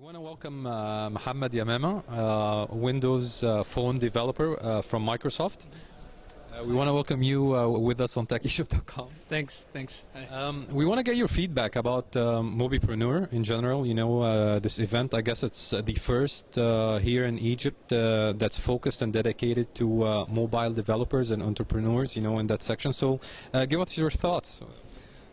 We want to welcome uh, Mohamed Yamama, uh, Windows uh, phone developer uh, from Microsoft. Uh, we want to welcome you uh, with us on TechEgypt.com. Thanks, thanks. Um, we want to get your feedback about um, Mobipreneur in general. You know, uh, this event, I guess it's the first uh, here in Egypt uh, that's focused and dedicated to uh, mobile developers and entrepreneurs, you know, in that section. So uh, give us your thoughts.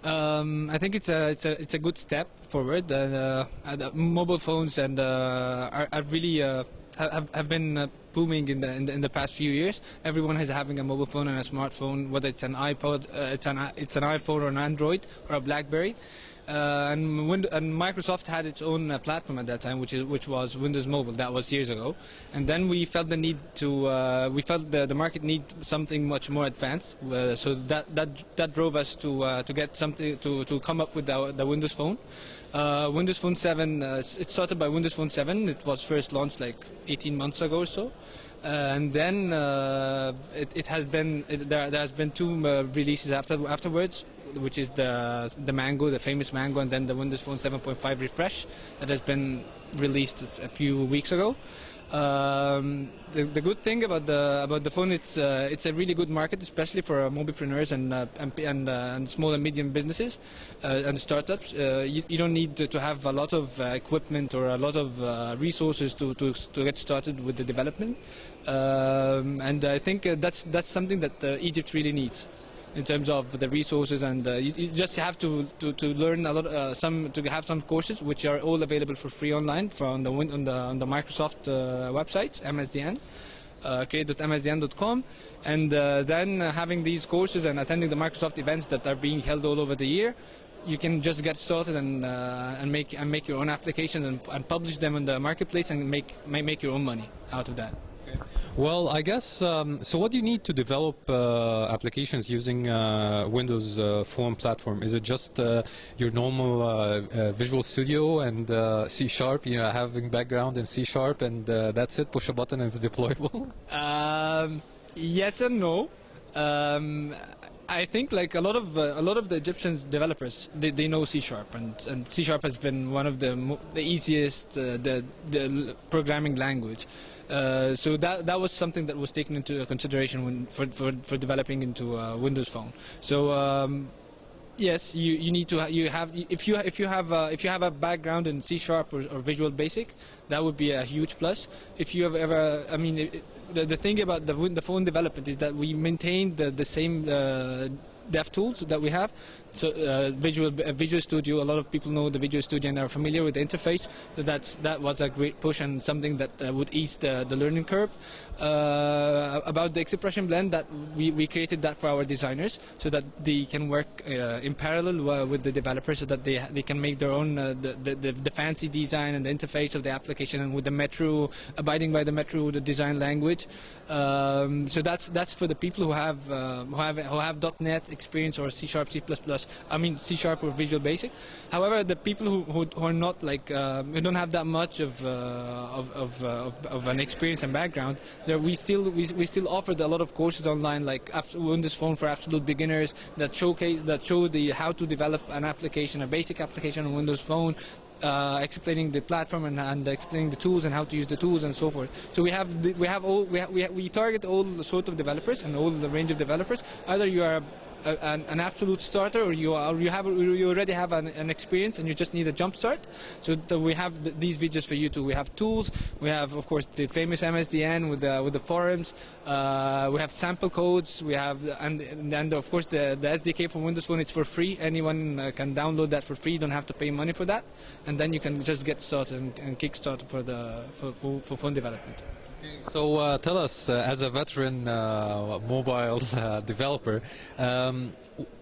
Um, I think it's a it's a it's a good step forward. Uh, uh, mobile phones and uh, are, are really uh, have have been uh, booming in the, in the in the past few years. Everyone is having a mobile phone and a smartphone, whether it's an iPod, uh, it's an it's an iPhone or an Android or a BlackBerry. Uh, and, and Microsoft had its own uh, platform at that time, which is which was Windows Mobile. That was years ago, and then we felt the need to uh, we felt the, the market need something much more advanced. Uh, so that that that drove us to uh, to get something to, to come up with the, the Windows Phone. Uh, Windows Phone 7, uh, it started by Windows Phone 7. It was first launched like 18 months ago or so. And then it, it has been it, there, there has been two releases after afterwards, which is the the Mango, the famous Mango, and then the Windows Phone 7.5 refresh that has been released a few weeks ago. Um, the, the good thing about the about the phone, it's uh, it's a really good market, especially for uh, mobilepreneurs and uh, and and, uh, and small and medium businesses uh, and startups. Uh, you, you don't need to, have a lot of equipment or a lot of resources to, to to get started with the development. Um, and I think that's that's something that Egypt really needs in terms of the resources and uh, you, you just have to, to, to learn a lot uh, some to have some courses which are all available for free online from the on the on the Microsoft uh, website MSDN uh, create.msdn.com and uh, then uh, having these courses and attending the Microsoft events that are being held all over the year you can just get started and uh, and make and make your own applications and, and publish them in the marketplace and make make make your own money out of that Well, I guess um, so. What do you need to develop uh, applications using uh, Windows uh, Phone platform? Is it just uh, your normal uh, uh, Visual Studio and C Sharp? You know, having background in C Sharp, and that's it. Push a button and it's deployable. Um, yes and no. Um, I think like a lot of uh, a lot of the Egyptian developers they, they know C sharp and, and C sharp has been one of the the easiest uh, the the programming language. Uh, so that that was something that was taken into consideration when for for, for developing into a Windows Phone. So. Um, Yes, you, you need to you have if you if you have uh, if you have a background in C sharp or, or Visual Basic, that would be a huge plus. If you have ever, I mean, it, the the thing about the the phone development is that we maintain the the same uh, dev tools that we have. So uh, Visual uh, Visual Studio, a lot of people know the Visual Studio and are familiar with the interface. So that's that was a great push and something that uh, would ease the, the learning curve. Uh, about the expression blend, that we, we created that for our designers so that they can work uh, in parallel with the developers, so that they they can make their own uh, the, the, the fancy design and the interface of the application, and with the Metro abiding by the Metro the design language. Um, so that's that's for the people who have who have who have .NET experience or C Sharp, C++. I mean C Sharp or Visual Basic. However, the people who, who, who are not like uh, who don't have that much of uh, of of, uh, of of an experience and background, there we still we, we still offered a lot of courses online like Windows Phone for absolute beginners that showcase that show the how to develop an application, a basic application on Windows Phone. Uh, explaining the platform and, and explaining the tools and how to use the tools and so forth. So we have the, we have all we, ha- we, ha- we target all sort of developers and all the range of developers. Either you are an, an absolute starter, or you are, you have you already have an, an experience and you just need a jump start. So we have th- these videos for you too. We have tools. We have of course the famous MSDN with the with the forums. Uh, we have sample codes. We have and and of course the, the SDK for Windows Phone. It's for free. Anyone uh, can download that for free. You don't have to pay money for that, and then you can just get started and, and kickstart for the for, for, for phone development. So uh, tell us, uh, as a veteran uh, mobile uh, developer, um,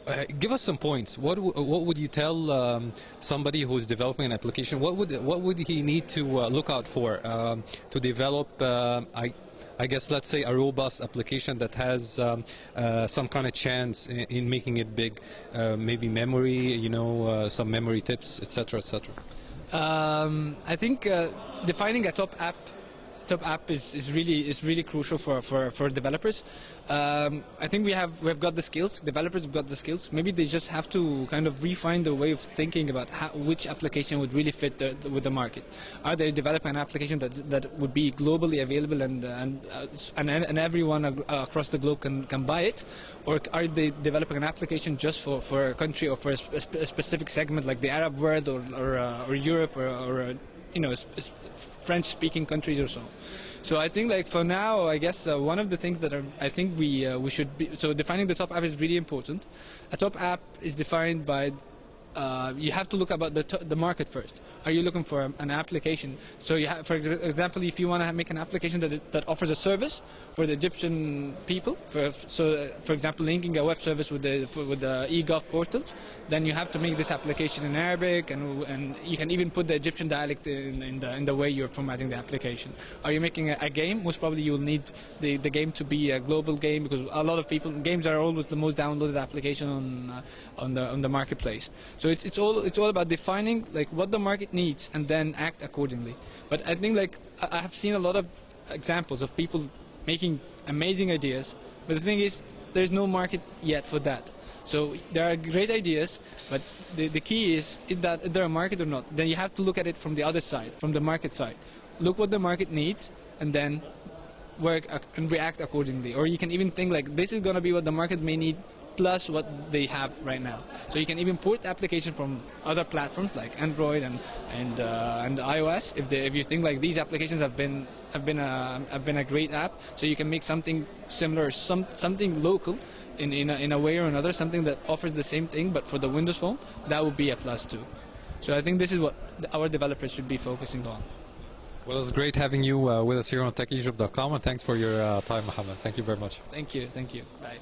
uh, give us some points. What what would you tell um, somebody who's developing an application? What would what would he need to uh, look out for um, to develop? I I guess let's say a robust application that has um, uh, some kind of chance in, in making it big, uh, maybe memory, you know, uh, some memory tips, etc., etc. Um, I think defining a top app top app is, is really is really crucial for, for, for developers. Um, I think we have we have got the skills. Developers have got the skills. Maybe they just have to kind of refine the way of thinking about how, which application would really fit the, with the market. Are they developing an application that that would be globally available and and, uh, and and everyone uh, across the globe can, can buy it, or are they developing an application just for, for a country or for a sp- a specific segment like the Arab world or or, uh, or Europe or, or uh, you know sp- sp- French-speaking countries or so. So I think like for now, I guess uh, one of the things that are, I think we uh, we should be so defining the top app is really important. A top app is defined by uh, you have to look about the, the market first. Are you looking for an application? So, you have, for ex- example, if you want to make an application that, that offers a service for the Egyptian people, for, so uh, for example, linking a web service with the with the eGov portal, then you have to make this application in Arabic, and and you can even put the Egyptian dialect in, in the in the way you're formatting the application. Are you making a, a game? Most probably you will need the, the game to be a global game because a lot of people games are always the most downloaded application on uh, on the on the marketplace. So it's, it's all it's all about defining like what the market needs and then act accordingly. But I think like I have seen a lot of examples of people making amazing ideas, but the thing is there's no market yet for that. So there are great ideas, but the, the key is that there a market or not? Then you have to look at it from the other side, from the market side. Look what the market needs, and then work and react accordingly. Or you can even think like this is going to be what the market may need plus what they have right now. So you can even port application from other platforms like Android and and uh, and iOS. If they, if you think like these applications have been have been a have been a great app, so you can make something similar, some something local. In, in, a, in a way or another, something that offers the same thing but for the Windows Phone, that would be a plus too. So I think this is what our developers should be focusing on. Well, it's great having you uh, with us here on TechEgypt.com, and thanks for your uh, time, Mohamed. Thank you very much. Thank you, thank you. Bye.